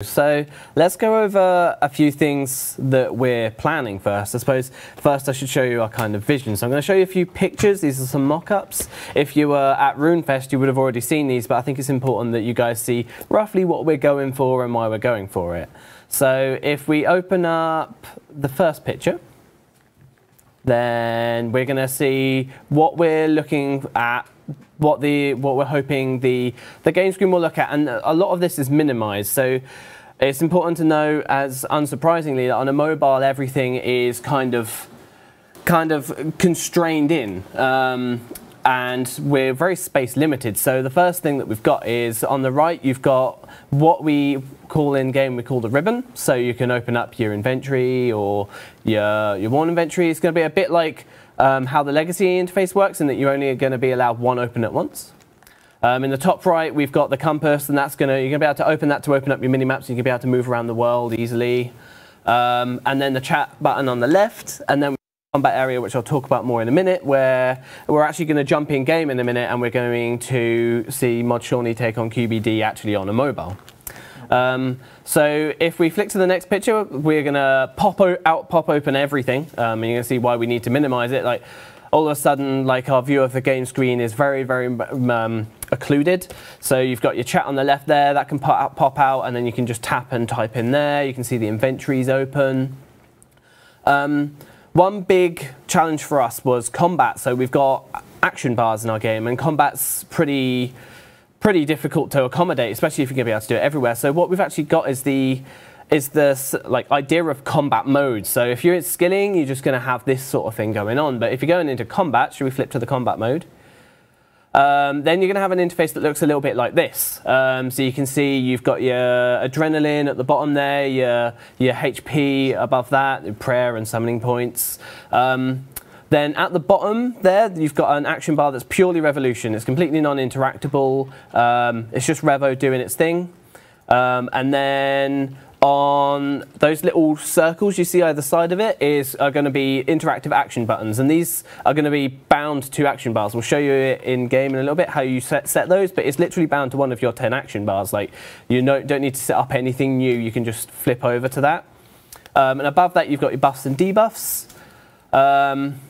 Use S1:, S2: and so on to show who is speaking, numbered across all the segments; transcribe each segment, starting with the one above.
S1: So let's go over a few things that we're planning first. I suppose first I should show you our kind of vision. So I'm going to show you a few pictures. These are some mock-ups. If you were at RuneFest, you would have already seen these, but I think it's important that you guys see roughly what we're going for and why we're going for it. So if we open up the first picture, then we're going to see what we're looking at what the what we're hoping the the game screen will look at, and a lot of this is minimized. So it's important to know, as unsurprisingly, that on a mobile everything is kind of kind of constrained in. Um, and we're very space limited. So the first thing that we've got is on the right, you've got what we call in game we call the ribbon. So you can open up your inventory or your your one inventory. It's going to be a bit like um, how the legacy interface works in that you're only going to be allowed one open at once. Um, in the top right, we've got the compass, and that's going to you're going to be able to open that to open up your mini maps. You can be able to move around the world easily. Um, and then the chat button on the left, and then combat area, which I'll talk about more in a minute, where we're actually going to jump in game in a minute, and we're going to see Mod Shauny take on QBD actually on a mobile. Um, so if we flick to the next picture, we're going to pop out, pop open everything, um, and you're going to see why we need to minimize it. Like all of a sudden, like our view of the game screen is very, very um, occluded. So you've got your chat on the left there that can pop out, pop out, and then you can just tap and type in there. You can see the inventories open. Um, one big challenge for us was combat. So we've got action bars in our game, and combat's pretty pretty difficult to accommodate, especially if you're going to be able to do it everywhere. So what we've actually got is the is the like idea of combat mode. So if you're in skilling, you're just going to have this sort of thing going on. But if you're going into combat, should we flip to the combat mode? Um, then you're going to have an interface that looks a little bit like this. Um, so you can see you've got your adrenaline at the bottom there, your, your HP above that, prayer and summoning points. Um, then at the bottom there, you've got an action bar that's purely Revolution. It's completely non-interactable. Um, it's just Revo doing its thing. Um, and then on those little circles you see either side of it is are going to be interactive action buttons and these are going to be bound to action bars we'll show you in game in a little bit how you set, set those but it's literally bound to one of your 10 action bars like you know, don't need to set up anything new you can just flip over to that um, and above that you've got your buffs and debuffs um,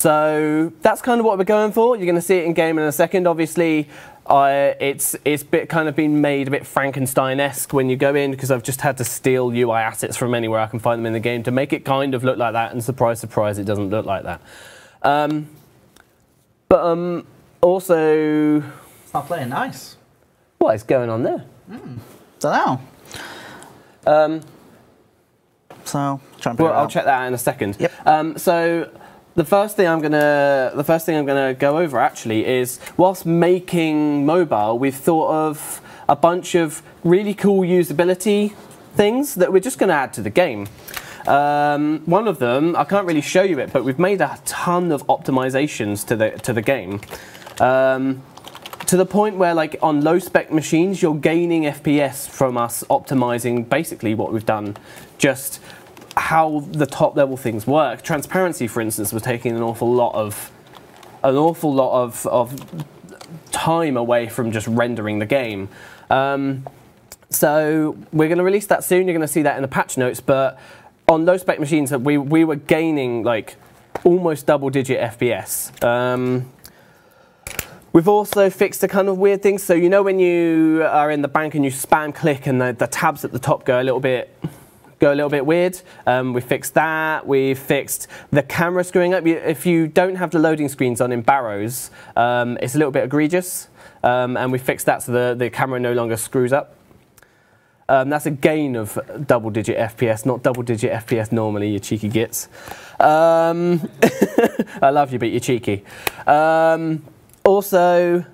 S1: so that's kind of what we're going for. You're going to see it in game in a second. Obviously, uh, it's it's bit kind of been made a bit Frankenstein-esque when you go in because I've just had to steal UI assets from anywhere I can find them in the game to make it kind of look like that. And surprise, surprise, it doesn't look like that. Um, but um, also,
S2: it's not playing nice.
S1: What is going on there?
S2: Mm, don't know.
S1: Um,
S2: so,
S1: well, I'll check that out in a second.
S2: Yep.
S1: Um, so the first thing I'm gonna the first thing I'm gonna go over actually is whilst making mobile, we've thought of a bunch of really cool usability things that we're just gonna add to the game. Um, one of them, I can't really show you it, but we've made a ton of optimizations to the to the game. Um, to the point where like on low spec machines you're gaining FPS from us optimizing basically what we've done just how the top level things work. Transparency, for instance, was taking an awful lot of an awful lot of, of time away from just rendering the game. Um, so we're going to release that soon. You're going to see that in the patch notes. But on low spec machines, we we were gaining like almost double digit FPS. Um, We've also fixed a kind of weird thing. So you know when you are in the bank and you spam click and the, the tabs at the top go a little bit go a little bit weird. Um, we fixed that. We fixed the camera screwing up. If you don't have the loading screens on in Barrows, um, it's a little bit egregious. Um, and we fixed that so the, the camera no longer screws up. Um, that's a gain of double digit FPS, not double digit FPS normally, you cheeky gits. Um, I love you, but you're cheeky. Um, also,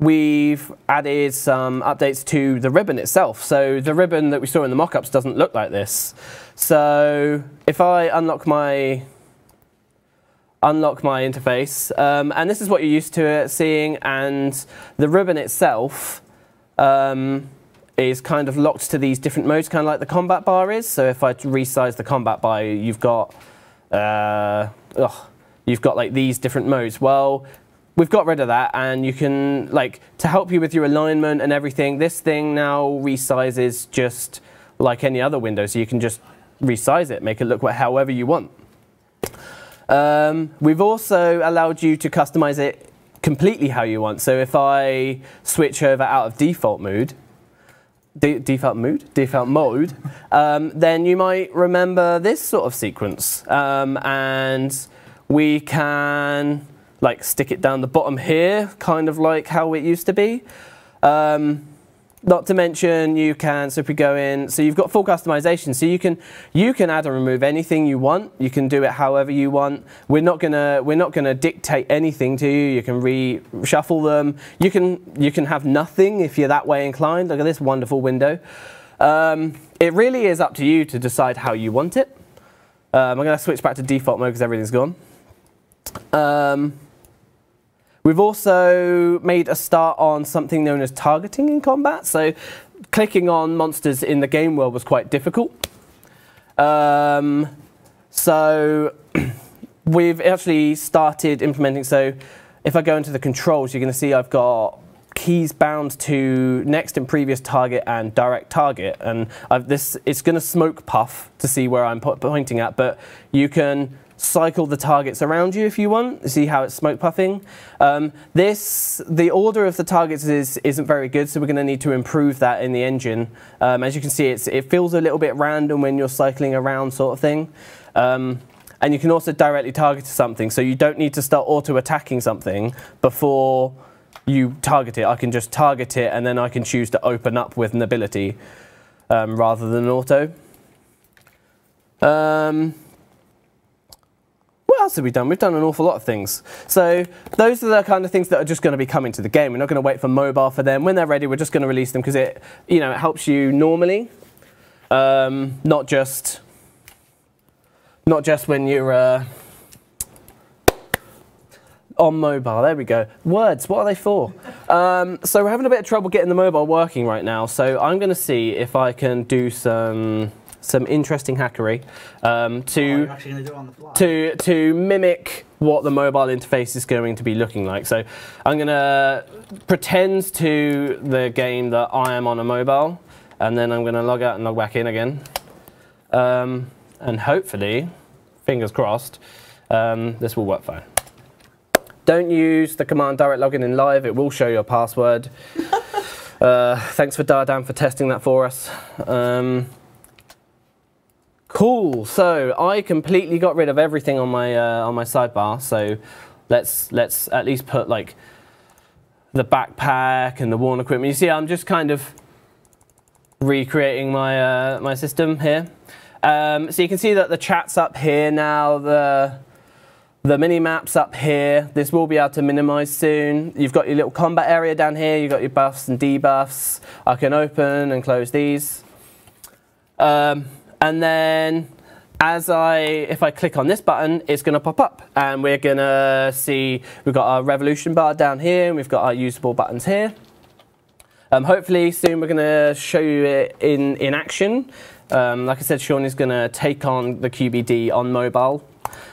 S1: we've added some updates to the ribbon itself. So the ribbon that we saw in the mockups doesn't look like this. So if I unlock my unlock my interface, um, and this is what you're used to seeing, and the ribbon itself um, is kind of locked to these different modes, kind of like the combat bar is. So if I resize the combat bar, you've got uh, ugh, you've got like these different modes. Well, we've got rid of that, and you can like to help you with your alignment and everything. This thing now resizes just like any other window, so you can just resize it, make it look however you want. Um, we've also allowed you to customize it completely how you want. So if I switch over out of default mode, de default mode, default mode, um, then you might remember this sort of sequence. Um, and we can like stick it down the bottom here, kind of like how it used to be. Um, not to mention you can, we go in, so you've got full customization, so you can you can add and remove anything you want. You can do it however you want. We're not gonna we're not gonna dictate anything to you. You can reshuffle them. You can you can have nothing if you're that way inclined. Look at this wonderful window. Um, it really is up to you to decide how you want it. Um, I'm gonna switch back to default mode because everything's gone. Um, We've also made a start on something known as targeting in combat. So clicking on monsters in the game world was quite difficult. Um, so we've actually started implementing, so if I go into the controls, you're going to see I've got keys bound to next and previous target and direct target. And I've this it's going to smoke puff to see where I'm pointing at, but you can cycle the targets around you if you want. See how it's smoke puffing. Um, this, the order of the targets is, isn't very good, so we're going to need to improve that in the engine. Um, as you can see, it feels a little bit random when you're cycling around sort of thing. Um, and you can also directly target something, so you don't need to start auto-attacking something before you target it. I can just target it, and then I can choose to open up with an ability um, rather than auto. Else have we done? We've done an awful lot of things. So those are the kind of things that are just going to be coming to the game. We're not going to wait for mobile for them. When they're ready, we're just going to release them because it, you know, it helps you normally, um, not just, not just when you're uh, on mobile. There we go. Words. What are they for? Um, so we're having a bit of trouble getting the mobile working right now. So I'm going to see if I can do some some interesting hackery um, to,
S2: oh,
S1: to, to mimic what the mobile interface is going to be looking like. So I'm going to pretend to the game that I am on a mobile, and then I'm going to log out and log back in again. Um, and hopefully, fingers crossed, um, this will work fine. Don't use the command direct login in live, it will show your password. uh, thanks for Dardan for testing that for us. Um, Cool. So I completely got rid of everything on my uh, on my sidebar. So let's let's at least put like the backpack and the worn equipment. You see, I'm just kind of recreating my uh, my system here. Um, so you can see that the chat's up here now. The the mini maps up here. This will be able to minimize soon. You've got your little combat area down here. You've got your buffs and debuffs. I can open and close these. Um, and then as I, if I click on this button, it's going to pop up. And we're going to see, we've got our revolution bar down here, and we've got our usable buttons here. Um, hopefully soon we're going to show you it in, in action. Um, like I said, Sean is going to take on the QBD on mobile,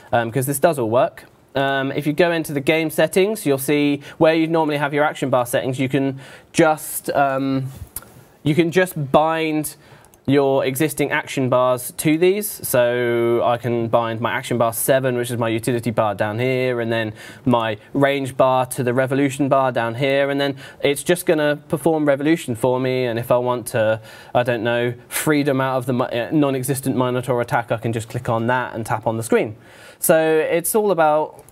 S1: because um, this does all work. Um, if you go into the game settings, you'll see where you'd normally have your action bar settings, you can just, um, you can just bind your existing action bars to these. So I can bind my action bar 7, which is my utility bar down here, and then my range bar to the revolution bar down here, and then it's just going to perform revolution for me. And if I want to, I don't know, freedom out of the non-existent Minotaur attack, I can just click on that and tap on the screen. So it's all about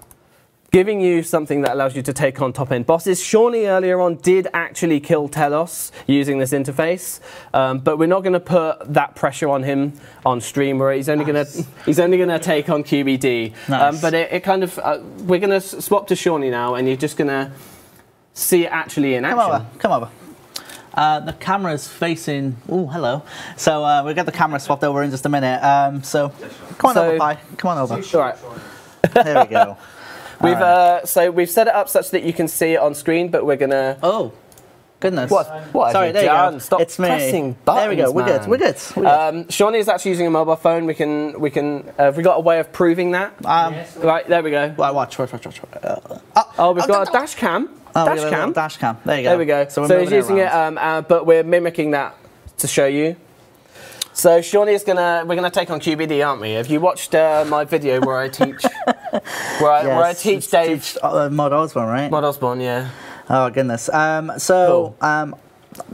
S1: giving you something that allows you to take on top-end bosses. Shauny earlier on did actually kill Telos using this interface, um, but we're not going to put that pressure on him on stream. Where he's only nice. going to he's only going to take on QBD. Um, nice. Um, but it, it, kind of uh, we're going to swap to Shauny now, and you're just going to see it actually in action.
S2: Come over. Come over. Uh, the camera's facing. Oh, hello. So uh, we'll get the camera swapped over in just a minute. Um, so come on so, over, bye. Come on over.
S1: All right.
S2: There we go.
S1: We've uh, so we've set it up such that you can see it on screen, but we're gonna.
S2: Oh. Goodness.
S1: What, what
S2: Sorry, there
S1: you
S2: you go.
S1: Stop
S2: it's me.
S1: pressing
S2: There we go.
S1: buttons,
S2: We're good.
S1: man.
S2: We're good. We're good.
S1: Um, Shauny is actually using a mobile phone. We can, we can. Uh, have we got a way of proving that?
S2: Um,
S1: Right there we go.
S2: Well, watch, watch, watch, watch. Uh,
S1: Oh, we've
S2: oh,
S1: got a
S2: oh,
S1: dash cam.
S2: oh,
S1: dash
S2: got a little
S1: cam.
S2: Dash cam. There you go.
S1: There we go. So,
S2: we're
S1: he's
S2: moving it
S1: using it, um, uh, but we're mimicking that to show you. So Shauny is gonna, we're gonna take on QBD, aren't we? Have you watched uh, my video where I teach, where I, where I
S2: Yes,
S1: teach Dave
S2: teach, uh, Mod Osborne, right?
S1: Mod Osborne? Yeah.
S2: Oh goodness. Um, so um,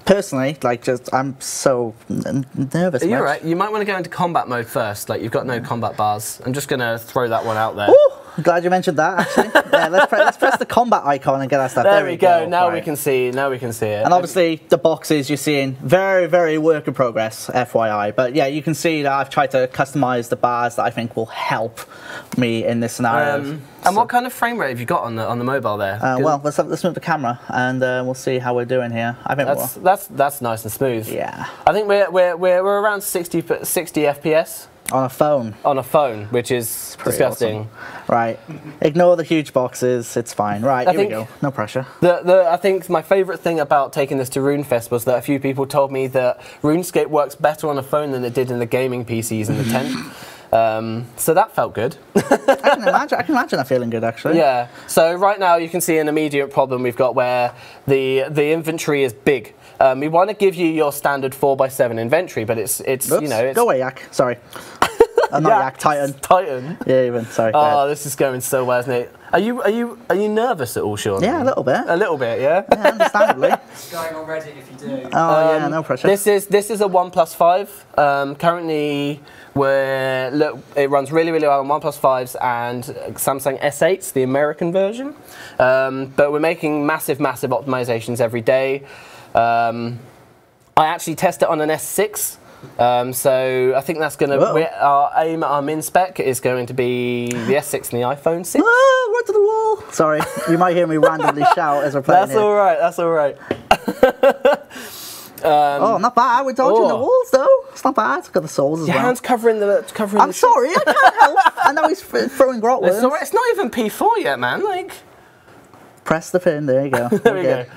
S2: personally, like, just I'm so n- nervous. You're
S1: right. You might want to go into combat mode first. Like you've got no combat bars. I'm just gonna throw that one out there.
S2: Ooh, glad you mentioned that. Actually, yeah. Let's, pre- let's press the combat icon and get that stuff.
S1: There, we go. Now we can see. Now we can see it.
S2: And obviously, the boxes you're seeing very, very work in progress, FYI. But yeah, you can see that I've tried to customize the bars that I think will help me in this scenario.
S1: Um, and what kind of frame rate have you got on the on the mobile there?
S2: Uh, well, let's have, let's move the camera and uh, we'll see how we're doing here. I think
S1: that's that's that's nice and smooth.
S2: yeah
S1: I think we're we're we're, we're around 60 f- 60 FPS
S2: on a phone.
S1: on a phone, which is disgusting.
S2: Right. Ignore the huge boxes. It's fine. Right.
S1: I
S2: here we go. No pressure.
S1: The, the, I think my favourite thing about taking this to RuneFest was that a few people told me that RuneScape works better on a phone than it did in the gaming PCs in the tent. Um, so that felt good.
S2: I can imagine. I can imagine that feeling good actually.
S1: yeah. So right now you can see an immediate problem we've got where the the inventory is big. Um, we want to give you your standard four x seven inventory, but it's it's
S2: Oops.
S1: you know it's
S2: Go away, Yak. Sorry. uh, not Yak. Titan.
S1: Titan.
S2: Yeah, even. Sorry.
S1: Oh, this is going so well, isn't it? Are you are you are you nervous at all, Sean?
S2: Yeah, a little bit.
S1: A little bit, yeah.
S2: Yeah, understandably.
S3: It's going on Reddit if you do.
S2: Oh yeah,
S1: Um,
S2: no pressure.
S1: This is this is a one plus five. Um, currently, we're look, it runs really really well on one plus fives and Samsung S8s, the American version. Um, but we're making massive massive optimizations every day. Um, I actually test it on an S6. Um, so I think that's going to our aim at our min spec is going to be the S6 and the iPhone 6.
S2: Ah, right to the wall. Sorry, you might hear me randomly shout as we're playing
S1: That's
S2: here.
S1: all right. That's all right.
S2: oh, not bad. We're dodging the
S1: oh.
S2: walls though. It's not bad. Got the soles as
S1: Your
S2: well.
S1: hands covering the covering.
S2: I'm
S1: the
S2: sorry, I can't help. I know he's throwing grot worms.
S1: It's, right. it's not even P4 yet, man. Like,
S2: Press the pin. There you go.
S1: there we
S2: We're
S1: go.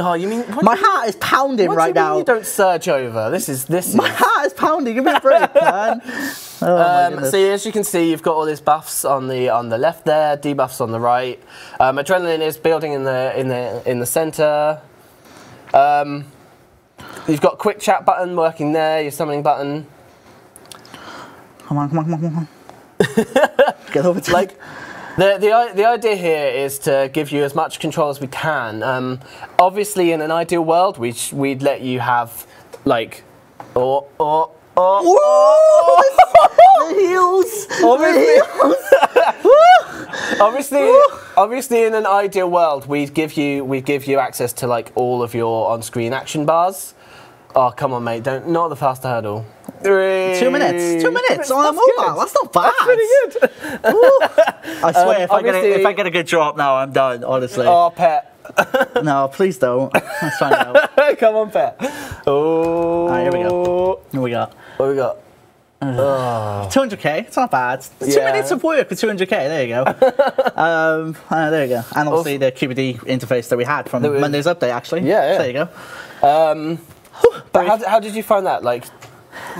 S1: Oh, you mean what
S2: My
S1: you,
S2: heart is pounding
S1: what
S2: right
S1: do you mean
S2: now.
S1: You don't surge over. This is this.
S2: My
S1: is,
S2: heart is pounding. Give me a break, man. Oh
S1: um, so as you can see, you've got all these buffs on the on the left there, debuffs on the right. Um, adrenaline is building in the in the in the center. Um, you've got quick chat button working there. Your summoning button.
S2: Come on, come on, come on, come on. Get over to
S1: like the, the the idea here is to give you as much control as we can. Um, obviously, in an ideal world, we sh- we'd let you have like or or or.
S2: Woo! the heels. The heels.
S1: Obviously, obviously, in an ideal world, we'd give you we'd give you access to like all of your on-screen action bars. Oh come on, mate! Don't not the faster hurdle. Three.
S2: Two minutes. Two minutes on a
S1: That's
S2: mobile.
S1: good.
S2: That's not bad.
S1: That's pretty good.
S2: I swear,
S1: Um,
S2: if, I get a, if I get a good drop now, I'm done. Honestly.
S1: Oh, pet.
S2: No, please don't. Let's find out.
S1: come on, pet. Oh.
S2: Alright, here we go. Here we go.
S1: What we got?
S2: 200k. It's not bad. Two
S1: Yeah.
S2: minutes of work for 200k. There you go. um, uh, there you go. And obviously the QBD interface that we had from
S1: That
S2: Monday's update, actually.
S1: Yeah, yeah.
S2: So there you go.
S1: Um, but how, how did you find that? Like,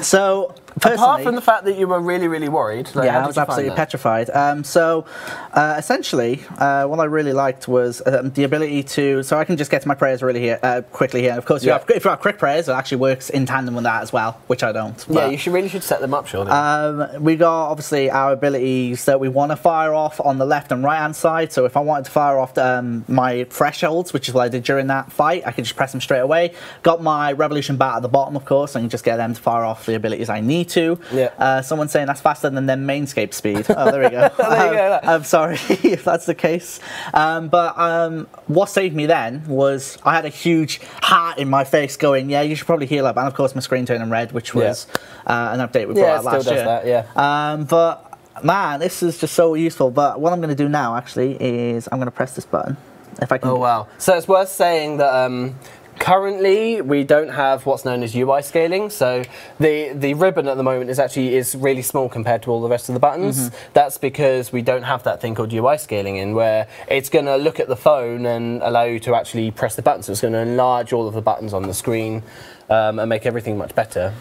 S2: So personally,
S1: apart from the fact that you were really, really worried. Like,
S2: yeah, I was absolutely petrified. Um, so, uh, essentially, uh, what I really liked was um, the ability to. So I can just get to my prayers really here uh, quickly here. Of course, you
S1: Yeah.
S2: have, if you have quick prayers, it actually works in tandem with that as well, which I don't.
S1: Yeah, you should really should set them up, surely.
S2: Um, we got obviously our abilities that we want to fire off on the left and right hand side. So if I wanted to fire off um, my thresholds, which is what I did during that fight, I could just press them straight away. Got my revolution bat at the bottom, of course, and just get them to fire off the abilities I need to.
S1: Yeah.
S2: Uh, someone saying that's faster than their mainscape speed. Oh, there we go.
S1: There you go.
S2: Um, I'm sorry if that's the case. Um, but um, what saved me then was I had a huge heart in my face going, yeah, you should probably heal up. And of course, my screen turning red, which
S1: Yeah.
S2: was uh, an update we brought
S1: Yeah,
S2: out
S1: still
S2: last
S1: does
S2: year.
S1: that, yeah.
S2: Um, but man, this is just so useful. But what I'm going to do now actually is I'm going to press this button. If I can.
S1: oh wow! So it's worth saying that um, Currently, we don't have what's known as UI scaling. So the the ribbon at the moment is actually is really small compared to all the rest of the buttons. That's because we don't have that thing called UI scaling in, where it's going to look at the phone and allow you to actually press the buttons. So it's going to enlarge all of the buttons on the screen um, and make everything much better.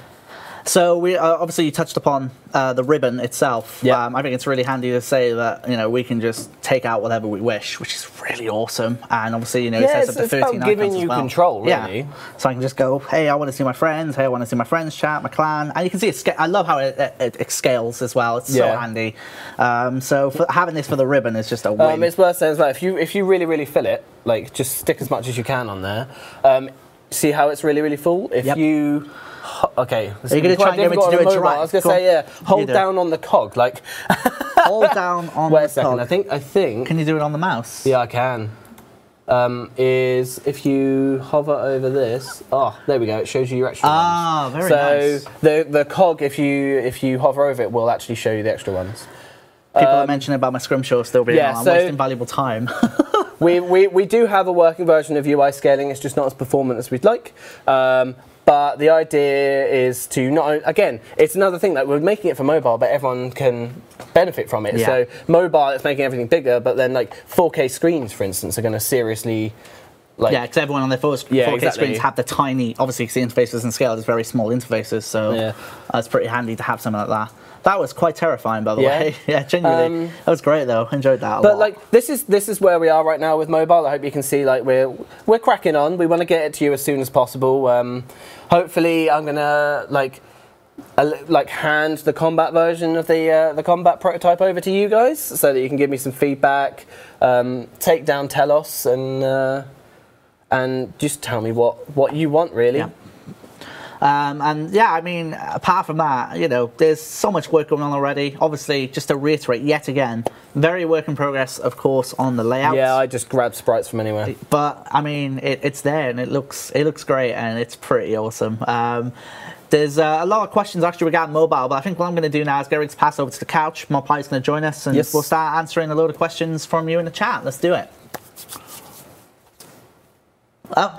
S2: So we uh, obviously you touched upon uh, the ribbon itself.
S1: Yeah.
S2: Um, I think it's really handy to say that you know we can just take out whatever we wish, which is really awesome. And obviously you know it says
S1: it's-
S2: up to
S1: it's about
S2: 13
S1: giving you
S2: well.
S1: control, really.
S2: Yeah. So I can just go, hey, I want to see my friends. Hey, I want to see my friends chat, my clan, and you can see it. I love how it, it, it scales as well. It's so handy. Um, so for, having this for the ribbon is just a win.
S1: Um, it's worth saying as well. If you if you really really fill it, like just stick as much as you can on there. Um, see how it's really really full. If
S2: Yep.
S1: you okay, this
S2: Are you
S1: can
S2: gonna try and get me to do
S1: a
S2: it
S1: mobile.
S2: right?
S1: I was gonna say yeah, hold down on the cog. Like
S2: Hold down on
S1: wait
S2: the
S1: a second.
S2: cog.
S1: I think I think
S2: Can you do it on the mouse?
S1: yeah I can. Um, is if you hover over this. Oh, there we go. It shows you your extra
S2: Ah,
S1: ones.
S2: Ah, very
S1: so
S2: nice.
S1: the the cog, if you if you hover over it, will actually show you the extra ones.
S2: People are mentioning about my scrum scrimshaw still being
S1: Um, yeah,
S2: on. I'm
S1: so-
S2: wasting valuable time.
S1: we, we, we do have a working version of UI scaling. It's just not as performant as we'd like. Um, but the idea is to not again, it's another thing that we're making it for mobile, but everyone can benefit from it.
S2: Yeah.
S1: So mobile, it's making everything bigger, but then like 4K screens, for instance, are going to seriously like
S2: Yeah, because everyone on their 4K
S1: Yeah, exactly.
S2: screens have the tiny, obviously, 'cause the interfaces and scale is very small interfaces, so
S1: Yeah.
S2: uh, it's pretty handy to have something like that. That was quite terrifying, by the
S1: Yeah.
S2: way. yeah, genuinely,
S1: Um,
S2: that was great though. Enjoyed that a
S1: But
S2: lot.
S1: like this is this is where we are right now with mobile. I hope you can see like we're we're cracking on. We want to get it to you as soon as possible. Um, hopefully, I'm gonna like uh, like hand the combat version of the uh, the combat prototype over to you guys so that you can give me some feedback. Um, take down Telos and uh, and just tell me what what you want really.
S2: Yeah. Um, and yeah, I mean, apart from that, you know, there's so much work going on already. Obviously, just to reiterate yet again, very work in progress, of course, on the layout.
S1: Yeah, I just grab sprites from anywhere.
S2: but I mean, it, it's there and it looks it looks great and it's pretty awesome. Um, there's uh, a lot of questions actually regarding mobile, but I think what I'm going to do now is get ready to pass over to the couch. My Pi's going to join us and
S1: Yes.
S2: we'll start answering a load of questions from you in the chat. Let's do it. Oh,